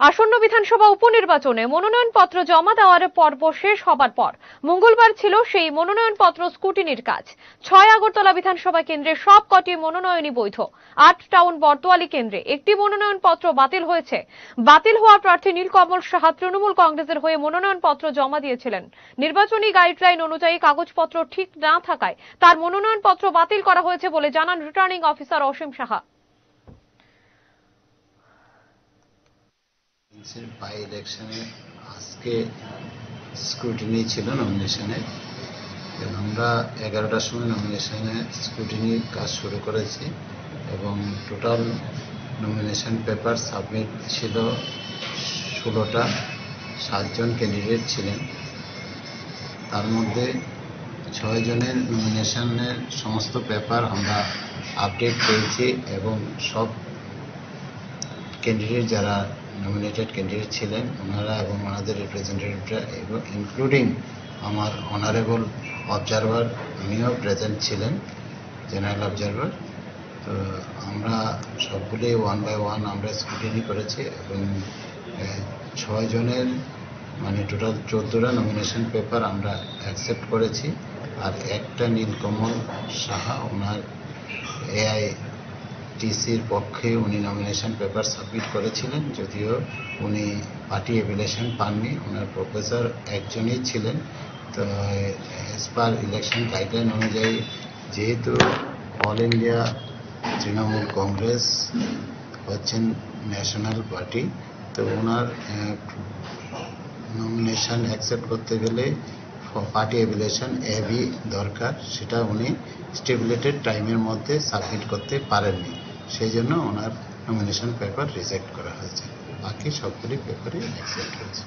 আসন্ন বিধানসভা উপনির্বাচনে মনোনয়নপত্র জমা দেওয়ার পর্ব শেষ হবার পর মঙ্গলবার ছিল সেই মনোনয়নপত্র স্কুটিনির কাজ। ছয় আগরতলা বিধানসভা কেন্দ্রে সব কটি মনোনয়নই বৈধ। আট টাউন বর্তোয়ালি কেন্দ্রে একটি মনোনয়নপত্র বাতিল হয়েছে। বাতিল হওয়া প্রার্থী নীলকমল সাহা তৃণমূল কংগ্রেসের হয়ে মনোনয়নপত্র জমা দিয়েছিলেন। নির্বাচনী গাইডলাইন অনুযায়ী কাগজপত্র ঠিক না থাকায় তার মনোনয়নপত্র বাতিল করা হয়েছে বলে জানান returning officer Ashim Saha. By ইলেকশনে আজকে স্ক্রুটিনি ছিল নমিনেশনে আমরা এগারোটার সময় নমিনেশনে স্ক্রুটিনির কাজ শুরু করেছি। এবং টোটাল নমিনেশন পেপার সাবমিট ছিল ষোলোটা। সাতজন ক্যান্ডিডেট ছিলেন। তার মধ্যে ছয় জনের নমিনেশনের সমস্ত পেপার আমরা আপডেট করেছি এবং সব ক্যান্ডিডেট যারা নমিনেটেড ক্যান্ডিডেট ছিলেন ওনারা এবং ওনাদের রিপ্রেজেন্টেটিভরা এবং ইনক্লুডিং আমার অনারেবল অবজারভার উনিও প্রেজেন্ট ছিলেন জেনারেল অবজারভার তো আমরা সবগুলি ওয়ান বাই ওয়ান আমরা স্ক্রুটিনি করেছি এবং ছয় জনের মানে টোটাল চোদ্দোটা নমিনেশন পেপার আমরা অ্যাকসেপ্ট করেছি। আর একটা নীলকমল সাহা, ওনার এআই টিসির পক্ষে উনি নমিনেশন পেপার সাবমিট করেছিলেন, যদিও উনি পার্টি এভিলেশন পাননি। ওনার প্রফেসর একজনই ছিলেন। তো অ্যাজ পার ইলেকশন গাইডলাইন অনুযায়ী, যেহেতু অল ইন্ডিয়া তৃণমূল কংগ্রেস হচ্ছেন ন্যাশনাল পার্টি তো ওনার নমিনেশন অ্যাকসেপ্ট করতে গেলে পার্টি এভিলেশন এবি দরকার। সেটা উনি স্টেবুলেটেড টাইমের মধ্যে সাবমিট করতে পারেননি। সেই জন্য ওনার নমিনেশন পেপার রিজেক্ট করা হয়েছে। বাকি সবগুলি পেপারই অ্যাকসেপ্ট হয়েছে।